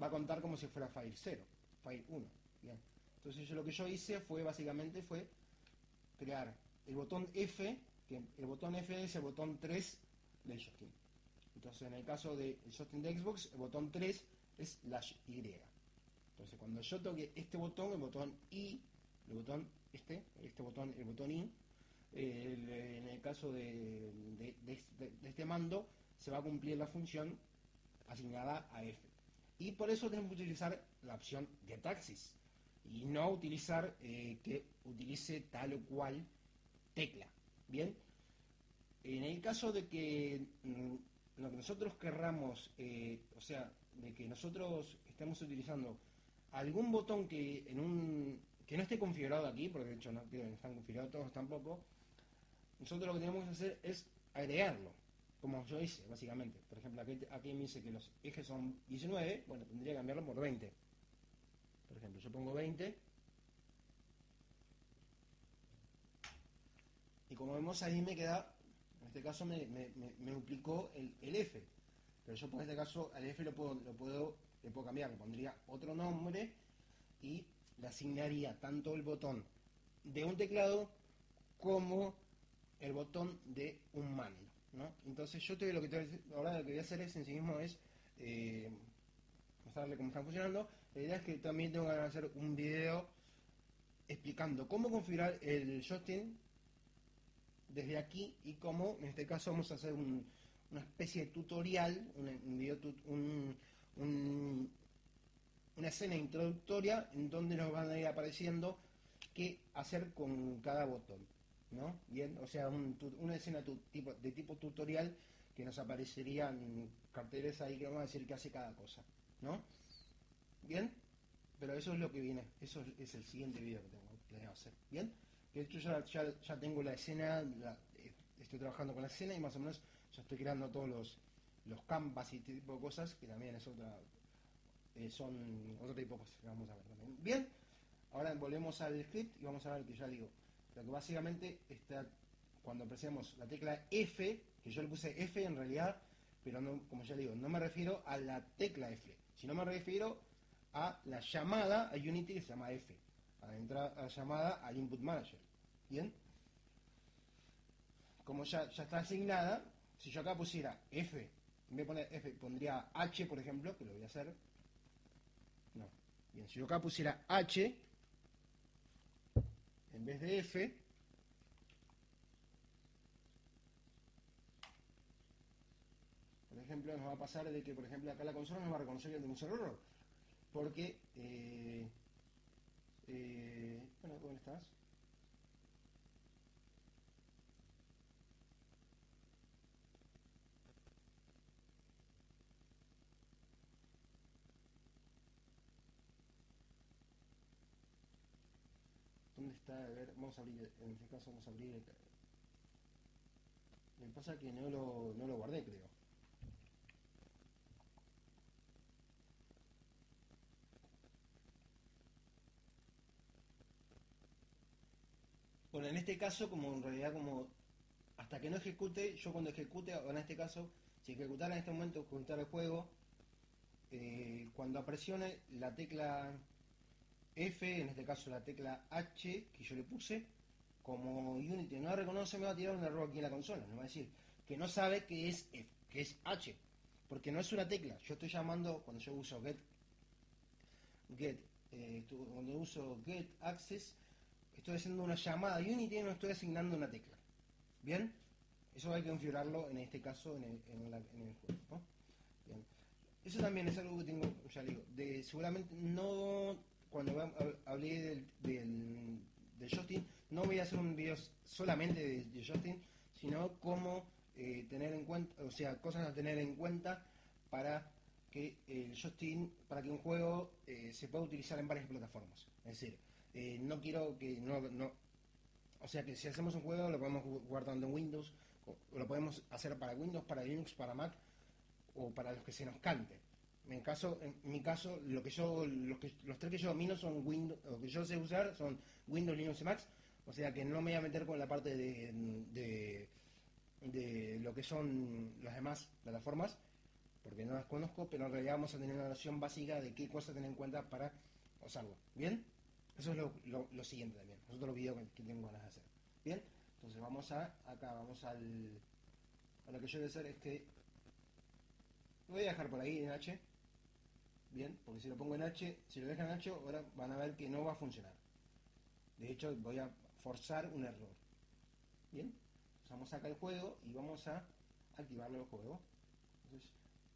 va a contar como si fuera file 0, file 1. Bien. Entonces yo lo que yo hice fue básicamente fue crear el botón F, que el botón F es el botón 3 del joystick. Entonces, en el caso del joystick de Xbox, el botón 3 es la Y. Entonces, cuando yo toque este botón, el botón I, el botón este, este botón, el botón I, en el caso de, este mando, se va a cumplir la función asignada a F. Y por eso tenemos que utilizar la opción de taxis y no utilizar eh, que utilice tal o cual tecla. Bien, en el caso de que mm, lo que nosotros querramos, eh, o sea, de que nosotros estemos utilizando algún botón que en un que no esté configurado aquí, porque de hecho no están configurados todos tampoco, nosotros lo que tenemos que hacer es agregarlo, como yo hice, básicamente. Por ejemplo, aquí, aquí me dice que los ejes son 19, bueno, tendría que cambiarlo por 20. Por ejemplo, yo pongo 20 Y como vemos ahí me queda, en este caso me, me, duplicó el, F. Pero yo por este caso al F lo puedo, lo puedo, le puedo cambiar, le pondría otro nombre y le asignaría tanto el botón de un teclado como el botón de un mando. ¿no? Entonces yo te, lo que ahora lo que voy a hacer es en sí mismo es eh, mostrarle cómo están funcionando. La idea es que también tengo que hacer un video explicando cómo configurar el joystick desde aquí y cómo, en este caso vamos a hacer una especie de tutorial, una escena introductoria en donde nos van a ir apareciendo qué hacer con cada botón, ¿no? Bien, o sea, una escena de tipo tutorial que nos aparecerían carteles ahí que vamos a decir qué hace cada cosa, ¿no? Bien, pero eso es lo que viene, eso es el siguiente video que tengo planeado hacer, ¿bien? De hecho ya, ya, tengo la escena, eh, estoy trabajando con la escena y más o menos ya estoy creando todos los, los canvas y este tipo de cosas, que también es otra, eh, son otro tipo de cosas que vamos a ver también. Bien, ahora volvemos al script y vamos a ver que ya digo, básicamente cuando presionamos la tecla F, que yo le puse F en realidad, pero no, como ya digo, no me refiero a la tecla F, sino me refiero a la llamada a Unity que se llama F, a la entrada llamada al Input Manager. ¿Bien? Como ya, ya está asignada, si yo acá pusiera F, de poner F, pondría H, por ejemplo, que lo voy a hacer. No. Bien, si yo acá pusiera H, en vez de F, por ejemplo, nos va a pasar de que, por ejemplo, acá la consola nos va a reconocer que tenemos un error. Porque, eh, eh, bueno, ¿dónde estás? ¿Dónde está? Vamos a abrir, en este caso vamos a abrir el... Me pasa que no lo, no lo guardé, creo. Bueno, en este caso, como en realidad como hasta que no ejecute, yo cuando ejecute, o en este caso, si ejecutara en este momento, ejecutar el juego, eh, cuando presione la tecla F, en este caso la tecla H que yo le puse, como Unity no reconoce, me va a tirar un error aquí en la consola. Me va a decir que no sabe que es F, que es H, porque no es una tecla. Yo estoy llamando, cuando yo uso get, get eh, cuando uso get access, estoy haciendo una llamada Unity y no estoy asignando una tecla. ¿Bien? Eso hay que configurarlo en este caso en el, juego. Bien. Eso también es algo que tengo, ya digo, de seguramente no cuando hablé del, del, Justin, no voy a hacer un video solamente de, Justin, sino cómo eh, tener en cuenta, o sea, cosas a tener en cuenta para que el Justin, para que un juego eh, se pueda utilizar en varias plataformas. Es decir, eh, no quiero que no, no, o sea que si hacemos un juego lo podemos jugar en Windows, o lo podemos hacer para Windows, para Linux, para Mac o para los que se nos cante. En, caso, en mi caso, lo que yo, los, que, los tres que yo domino son Windows, lo que yo sé usar son Windows, Linux y Mac, o sea que no me voy a meter con la parte de, de, de lo que son las demás plataformas, porque no las conozco, pero en realidad vamos a tener una noción básica de qué cosas tener en cuenta para usarlo. ¿Bien? Eso es lo, lo, siguiente también, los otros videos que, tengo ganas de hacer. ¿Bien? Entonces vamos a, acá, vamos al, a lo que yo voy a hacer es que, voy a dejar por ahí en H, Bien, porque si lo pongo en H, si lo dejan en H, ahora van a ver que no va a funcionar. De hecho, voy a forzar un error. Bien, vamos acá el juego y vamos a activarlo el juego. Entonces,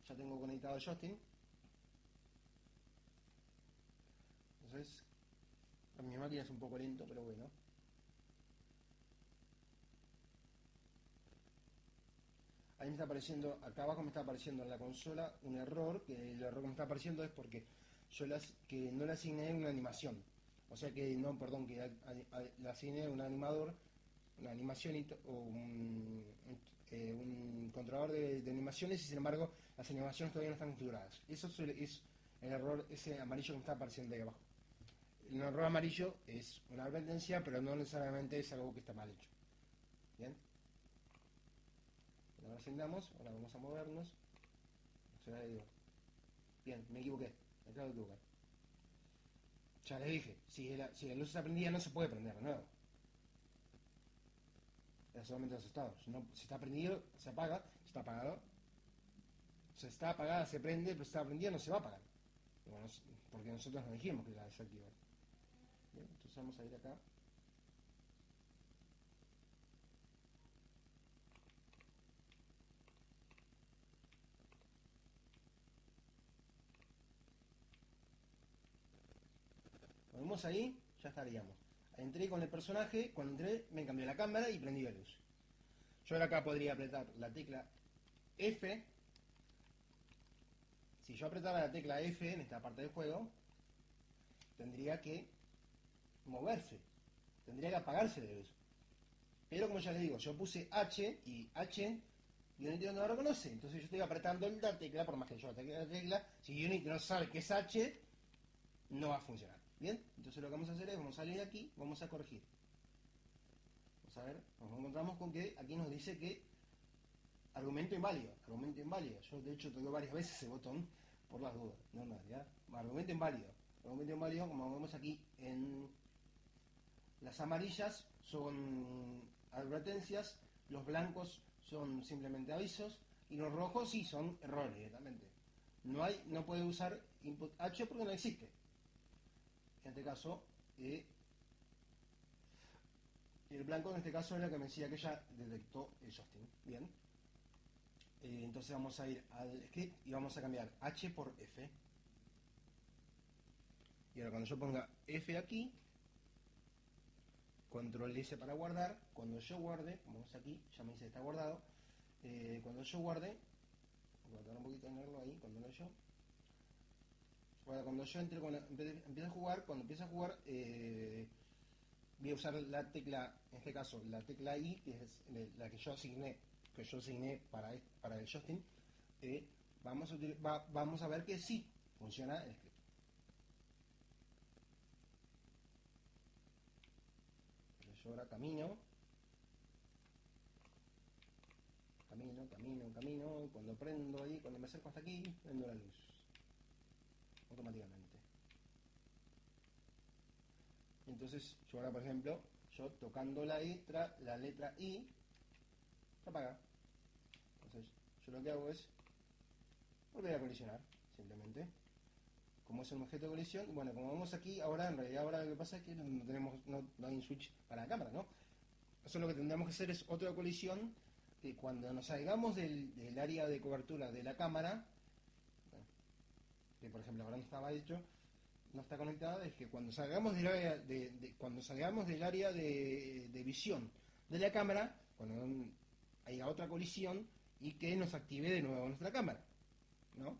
ya tengo conectado el Justin. Entonces, mi máquina es un poco lento, pero bueno. Ahí me está apareciendo, acá abajo me está apareciendo en la consola un error, que el error que me está apareciendo es porque yo que no le asigné una animación. O sea que, no, perdón, que le asigné un animador, una animación o un, eh, controlador de, animaciones y sin embargo las animaciones todavía no están configuradas. Eso es el error, ese amarillo que me está apareciendo ahí abajo. El error amarillo es una advertencia, pero no necesariamente es algo que está mal hecho. ¿Bien? Ahora asignamos, ahora vamos a movernos. bien, me equivoqué, me acabo de. Ya les dije, si la, si la luz está prendida no se puede prender de nuevo. Es solamente los estados. Si, no, está prendido, se apaga. Si está apagado, si está apagada, se prende, pero si está prendida, no se va a apagar. porque nosotros nos dijimos que la desactivar. Bien, entonces vamos a ir acá. Ahí, ya estaríamos. Entré con el personaje, cuando entré me cambió la cámara y prendí la luz. Yo ahora acá podría apretar la tecla F. Si yo apretara la tecla F en esta parte del juego, tendría que moverse. Tendría que apagarse la luz. Pero como ya les digo, yo puse H y H Unity no lo reconoce. Entonces yo estoy apretando la tecla, por más que yo la tecla, si Unity no sabe que es H, no va a funcionar. Bien, entonces lo que vamos a hacer es, vamos a salir de aquí, vamos a corregir. Vamos a ver, nos encontramos con que aquí nos dice que argumento inválido, argumento inválido. Yo de hecho toqué varias veces ese botón por las dudas, no nada, ¿ya? Argumento inválido. Argumento inválido, como vemos aquí en las amarillas, son advertencias, los blancos son simplemente avisos y los rojos sí son errores directamente. No hay, no puede usar input H porque no existe. En este caso, el blanco en este caso era que me decía que ya detectó el Justin. Bien. Eh, entonces vamos a ir al script y vamos a cambiar H por F. Y ahora cuando yo ponga F aquí, control S para guardar, cuando yo guarde, como aquí, ya me dice que está guardado, eh, cuando yo guarde, a un poquito tenerlo ahí, cuando yo, cuando yo entre, cuando empiece a jugar, cuando empiece a jugar, eh, voy a usar la tecla, en este caso, la tecla I, que es la que yo asigné, que yo asigné para, para el Justin, eh, vamos, a vamos a ver que sí funciona el script. Yo ahora camino, camino, camino, camino, cuando prendo ahí, cuando me acerco hasta aquí, prendo la luz, automáticamente. Entonces, yo ahora, por ejemplo, yo tocando la letra, la letra I, se apaga. Entonces, yo lo que hago es volver a colisionar, simplemente. Como es un objeto de colisión, bueno, como vemos aquí, ahora en realidad ahora lo que pasa es que no tenemos, no, hay un switch para la cámara, ¿no? Eso lo que tendríamos que hacer es otra colisión que cuando nos salgamos del, área de cobertura de la cámara, que por ejemplo ahora no estaba hecho, no está conectada, es que cuando salgamos del área de, cuando salgamos del área de, visión de la cámara, cuando haya otra colisión y que nos active de nuevo nuestra cámara, ¿no?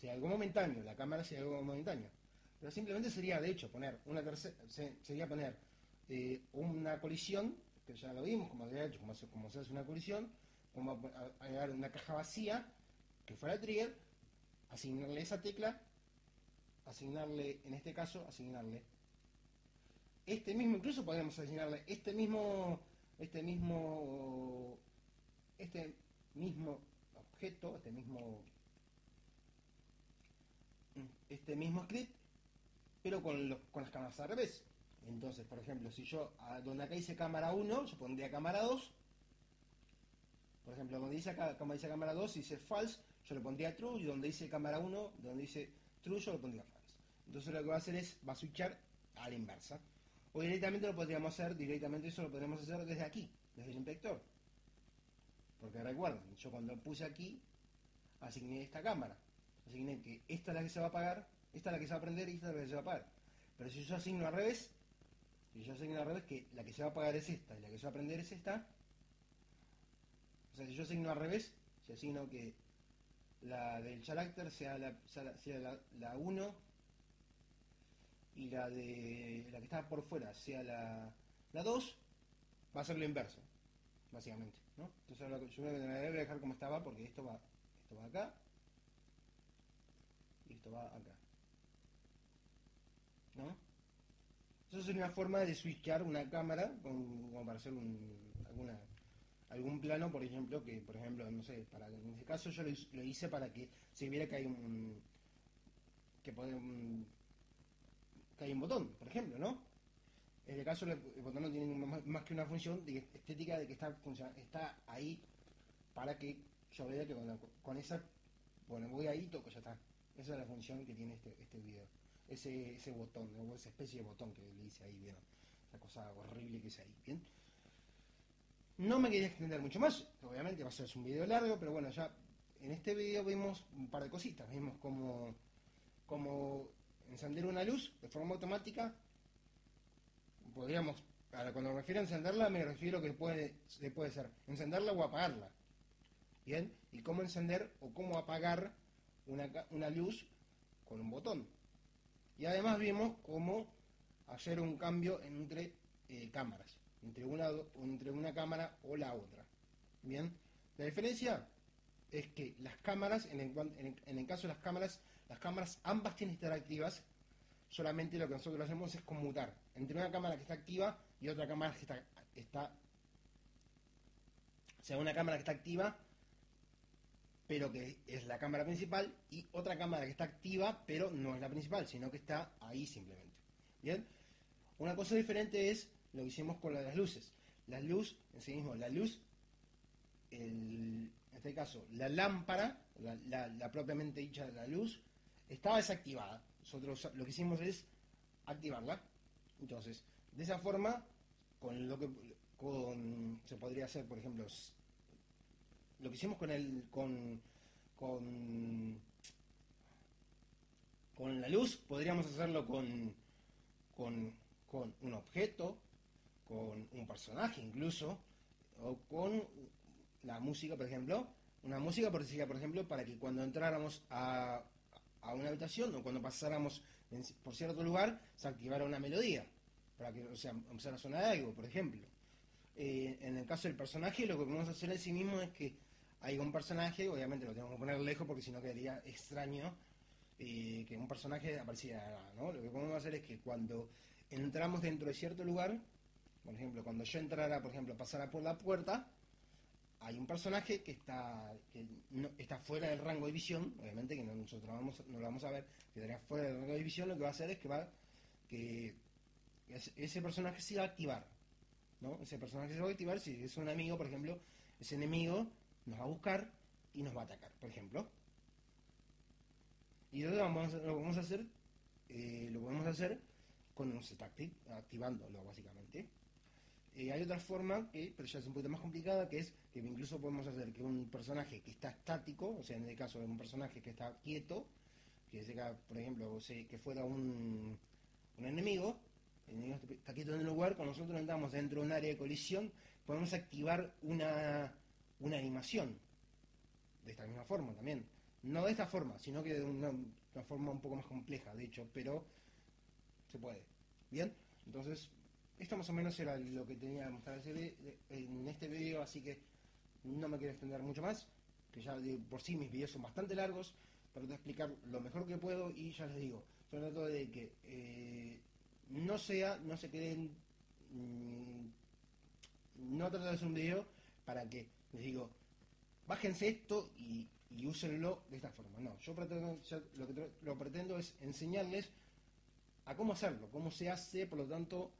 Sea algo momentáneo, la cámara sea algo momentáneo. Pero simplemente sería, de hecho, poner una tercera, sería poner eh, una colisión, que ya lo vimos, como de hecho, como se, hace una colisión, como agregar una caja vacía, que fuera trigger, asignarle esa tecla asignarle, en este caso, asignarle este mismo, incluso podríamos asignarle este mismo, este mismo, este mismo objeto, este mismo, este mismo script, pero con, las cámaras al revés. Entonces, por ejemplo, si yo, donde acá dice cámara 1, yo pondría cámara 2. Por ejemplo, donde dice acá, como dice cámara 2, dice false, yo le pondría true, y donde dice cámara 1, donde dice true, yo lo pondría false. Entonces lo que va a hacer es, va a switchar a la inversa. O directamente lo podríamos hacer, directamente eso lo podríamos hacer desde aquí, desde el inspector. Porque recuerden, yo cuando puse aquí, asigné esta cámara. Asigné que esta es la que se va a apagar, esta es la que se va a prender y esta es la que se va a apagar. Pero si yo asigno al revés, si yo asigno al revés que la que se va a apagar es esta y la que se va a prender es esta, o sea, si yo asigno al revés, si asigno que la del character sea la, sea la, la 1 y la de la que está por fuera sea la, la 2, va a ser lo inverso, básicamente. ¿no? Entonces yo voy a dejar como estaba porque esto va, esto va acá y esto va acá. ¿No? Eso es una forma de switchar una cámara como para hacer un, alguna, algún plano, por ejemplo, que, por ejemplo, no sé, para, en este caso yo lo, hice para que se viera que hay un, que hay un botón, por ejemplo, ¿no? En el caso el botón no tiene más, que una función de estética de que está, está ahí para que yo vea que con, esa, bueno, voy ahí y toco, ya está. Esa es la función que tiene este, este video. Ese, ese botón, esa especie de botón que le hice ahí, ¿vieron? Esa cosa horrible que es ahí, ¿bien? No me quería extender mucho más, obviamente va a ser un video largo, pero bueno, ya en este video vimos un par de cositas, vimos como, como encender una luz de forma automática, podríamos, cuando me refiero a encenderla, me refiero que puede, puede ser encenderla o apagarla. ¿Bien? Y cómo encender o cómo apagar una, luz con un botón. Y además vimos cómo hacer un cambio entre eh, cámaras, entre una, entre una cámara o la otra. Bien, La diferencia es que las cámaras, en el, en caso de las cámaras, las cámaras ambas tienen que estar activas, solamente lo que nosotros hacemos es conmutar entre una cámara que está activa y otra cámara que está, está o sea, una cámara que está activa, pero que es la cámara principal, y otra cámara que está activa, pero no es la principal, sino que está ahí simplemente. Bien, una cosa diferente es lo que hicimos con las luces. La luz, en sí mismo, la luz, en este caso, la lámpara, la, propiamente dicha de la luz, estaba desactivada. Nosotros lo que hicimos es activarla. Entonces, de esa forma, con lo que con, se podría hacer, por ejemplo, lo que hicimos con el con, con con la luz, podríamos hacerlo con, con, con un objeto, con un personaje incluso, o con la música, por ejemplo, una música por ejemplo, para que cuando entráramos a, a una habitación o cuando pasáramos por cierto lugar, se activara una melodía, para que, o sea, empezara a sonar algo, por ejemplo. Eh, en el caso del personaje, lo que podemos hacer en sí mismo es que hay un personaje, obviamente lo tenemos que poner lejos porque si no quedaría extraño eh, que un personaje apareciera, ¿no? Lo que podemos hacer es que cuando entramos dentro de cierto lugar, por ejemplo, cuando yo entrara, por ejemplo, pasara por la puerta, hay un personaje que está que está fuera del rango de visión, obviamente que no, nosotros vamos, no lo vamos a ver, quedaría fuera del rango de visión, lo que va a hacer es que va que ese personaje se va a activar, ¿no? Ese personaje se va a activar si es un amigo, por ejemplo, ese enemigo nos va a buscar y nos va a atacar, por ejemplo. Y entonces vamos lo que vamos a hacer, eh, lo podemos hacer con un está activándolo básicamente. Eh, hay otra forma, que, pero ya es un poquito más complicada, que es que incluso podemos hacer que un personaje que está estático, o sea, en el caso de un personaje que está quieto, que sea, por ejemplo, que fuera un, un enemigo, el enemigo está quieto en el lugar, cuando nosotros entramos dentro de un área de colisión, podemos activar una, una animación. De esta misma forma también. No de esta forma, sino que de una, forma un poco más compleja, de hecho, pero se puede. ¿Bien? Entonces, esto más o menos era lo que tenía que mostrar en este video, así que no me quiero extender mucho más, que ya por sí mis videos son bastante largos, trato de explicar lo mejor que puedo y ya les digo, sobre todo de que eh, no sea, no se queden, mm, no trato de hacer un video para que, les digo, bájense esto y, úsenlo de esta forma. No, yo pretendo, lo que lo pretendo es enseñarles a cómo hacerlo, cómo se hace, por lo tanto,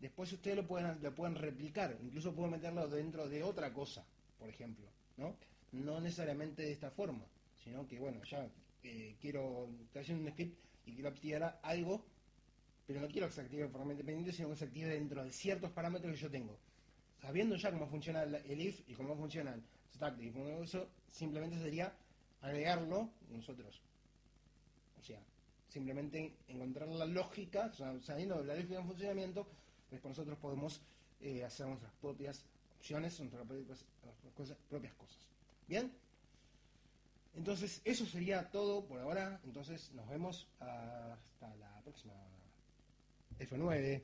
después ustedes lo pueden, lo pueden replicar, incluso pueden meterlo dentro de otra cosa, por ejemplo, ¿no? No necesariamente de esta forma, sino que, bueno, ya eh, quiero, estoy haciendo un script y quiero activar algo, pero no quiero que se active de forma independiente, sino que se active dentro de ciertos parámetros que yo tengo. Sabiendo ya cómo funciona el if y cómo funciona el stack y cómo eso, simplemente sería agregarlo nosotros. O sea, simplemente encontrar la lógica, sabiendo la lógica de funcionamiento, pues nosotros podemos eh, hacer nuestras propias opciones, nuestras propias cosas. ¿Bien? Entonces, eso sería todo por ahora. Entonces, nos vemos hasta la próxima. F9.